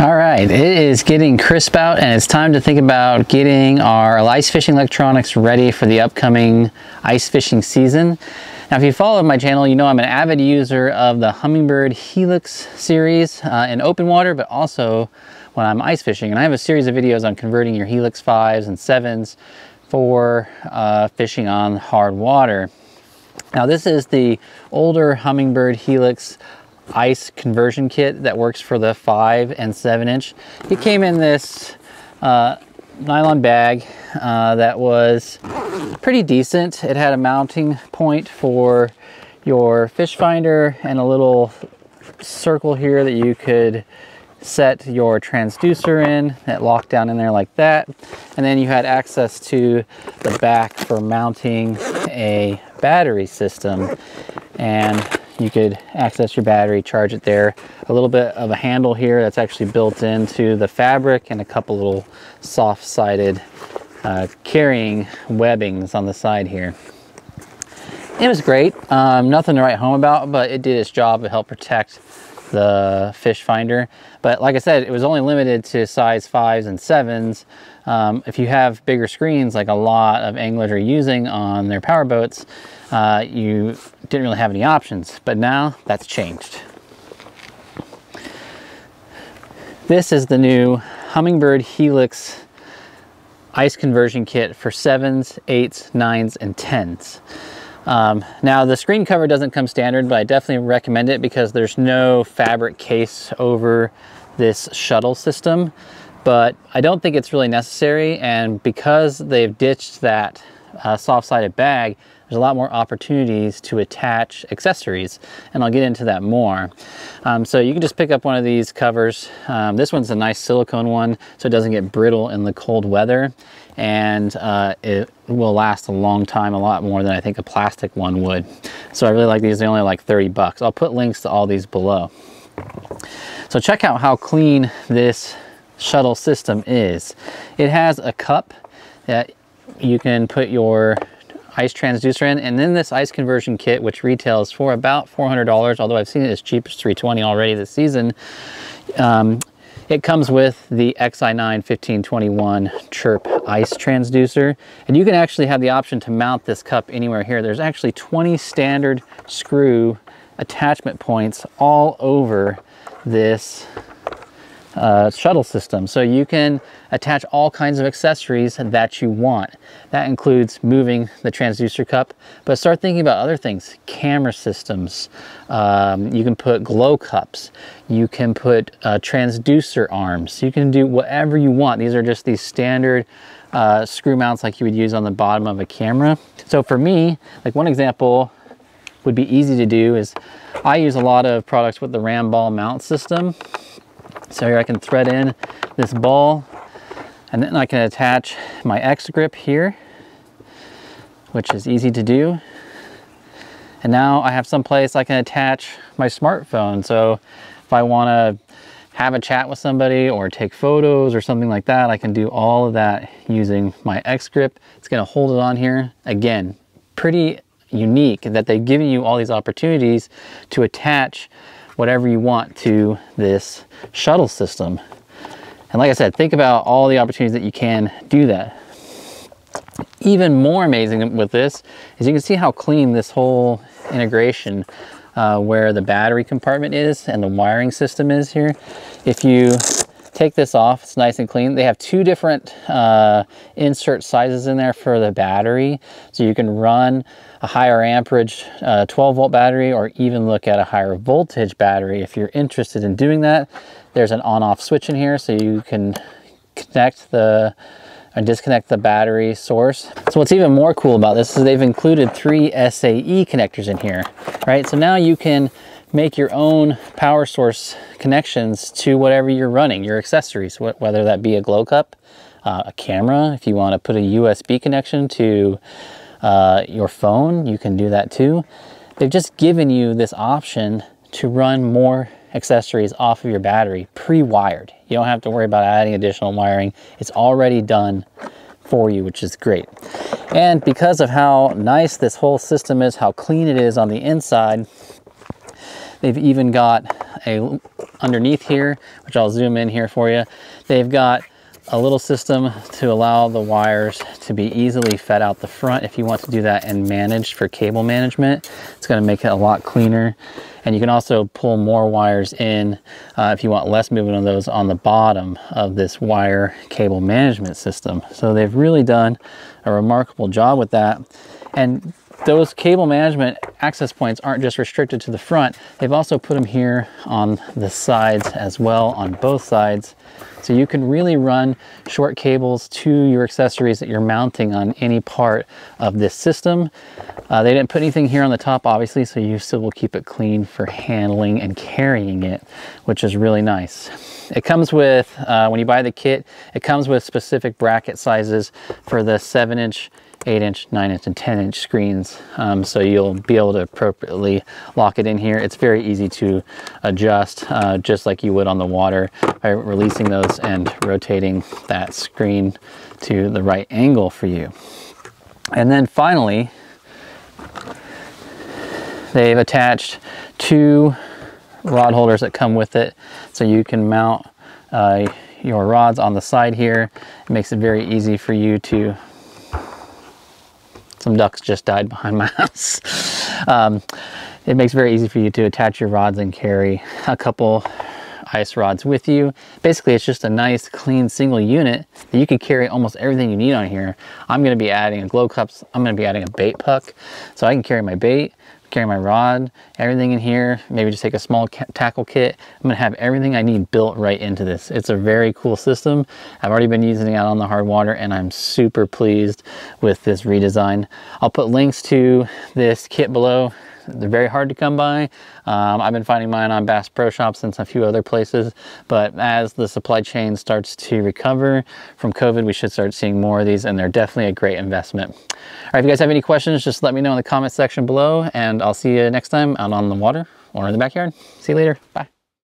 All right, it is getting crisp out and it's time to think about getting our ice fishing electronics ready for the upcoming ice fishing season. Now, if you follow my channel, you know I'm an avid user of the Humminbird Helix series uh, in open water, but also when I'm ice fishing. And I have a series of videos on converting your Helix 5s and 7s for uh, fishing on hard water. Now, this is the older Humminbird Helix ice conversion kit that works for the five and seven inch. It came in this uh, nylon bag uh, that was pretty decent. It had a mounting point for your fish finder and a little circle here that you could set your transducer in that locked down in there like that and then you had access to the back for mounting a battery system and you could access your battery, charge it there. A little bit of a handle here that's actually built into the fabric and a couple little soft-sided uh, carrying webbings on the side here. It was great. Um, nothing to write home about, but it did its job to help protect the fish finder. But like I said, it was only limited to size fives and sevens. Um, if you have bigger screens, like a lot of anglers are using on their power boats, uh, you didn't really have any options, but now that's changed. This is the new Humminbird Helix ice conversion kit for sevens, eights, nines, and tens. Um, now the screen cover doesn't come standard, but I definitely recommend it because there's no fabric case over this shuttle system, but I don't think it's really necessary. And because they've ditched that uh, soft-sided bag, there's a lot more opportunities to attach accessories and I'll get into that more. Um, so you can just pick up one of these covers. Um, this one's a nice silicone one so it doesn't get brittle in the cold weather and uh, it will last a long time, a lot more than I think a plastic one would. So I really like these, they're only like 30 bucks. I'll put links to all these below. So check out how clean this shuttle system is. It has a cup that you can put your ice transducer in. And then this ice conversion kit, which retails for about $400, although I've seen it as cheap as 320 already this season. Um, it comes with the XI9 1521 Chirp ice transducer. And you can actually have the option to mount this cup anywhere here. There's actually 20 standard screw attachment points all over this uh, shuttle system. So you can attach all kinds of accessories that you want. That includes moving the transducer cup, but start thinking about other things. Camera systems, um, you can put glow cups, you can put uh, transducer arms, you can do whatever you want. These are just these standard uh, screw mounts like you would use on the bottom of a camera. So for me, like one example would be easy to do is I use a lot of products with the ram ball mount system. So here I can thread in this ball and then I can attach my X grip here, which is easy to do. And now I have some place I can attach my smartphone. So if I want to have a chat with somebody or take photos or something like that, I can do all of that using my X grip. It's going to hold it on here. Again, pretty unique that they've given you all these opportunities to attach whatever you want to this shuttle system. And like I said, think about all the opportunities that you can do that. Even more amazing with this is you can see how clean this whole integration uh, where the battery compartment is and the wiring system is here. If you take this off, it's nice and clean. They have two different uh, insert sizes in there for the battery. So you can run a higher amperage uh, 12 volt battery or even look at a higher voltage battery if you're interested in doing that. There's an on off switch in here so you can connect the and disconnect the battery source. So what's even more cool about this is they've included three SAE connectors in here, right? So now you can make your own power source connections to whatever you're running, your accessories, whether that be a glow cup, uh, a camera, if you want to put a USB connection to uh, your phone, you can do that too. They've just given you this option to run more accessories off of your battery pre-wired. You don't have to worry about adding additional wiring. It's already done for you, which is great. And because of how nice this whole system is, how clean it is on the inside, they've even got a underneath here, which I'll zoom in here for you. They've got a little system to allow the wires to be easily fed out the front if you want to do that and managed for cable management. It's going to make it a lot cleaner. And you can also pull more wires in uh, if you want less movement of those on the bottom of this wire cable management system. So they've really done a remarkable job with that. And those cable management access points aren't just restricted to the front, they've also put them here on the sides as well on both sides. So you can really run short cables to your accessories that you're mounting on any part of this system. Uh, they didn't put anything here on the top, obviously, so you still will keep it clean for handling and carrying it, which is really nice. It comes with, uh, when you buy the kit, it comes with specific bracket sizes for the 7 inch 8 inch, 9 inch, and 10 inch screens. Um, so you'll be able to appropriately lock it in here. It's very easy to adjust, uh, just like you would on the water by releasing those and rotating that screen to the right angle for you. And then finally, they've attached two rod holders that come with it so you can mount uh, your rods on the side here. It makes it very easy for you to some ducks just died behind my house. Um, it makes it very easy for you to attach your rods and carry a couple ice rods with you. Basically, it's just a nice, clean, single unit that you can carry almost everything you need on here. I'm gonna be adding a glow cups. I'm gonna be adding a bait puck. So I can carry my bait, carry my rod, everything in here, maybe just take a small tackle kit. I'm gonna have everything I need built right into this. It's a very cool system. I've already been using it out on the hard water and I'm super pleased with this redesign. I'll put links to this kit below they're very hard to come by. Um, I've been finding mine on Bass Pro Shops and a few other places, but as the supply chain starts to recover from COVID, we should start seeing more of these and they're definitely a great investment. All right, if you guys have any questions, just let me know in the comment section below and I'll see you next time out on the water or in the backyard. See you later. Bye.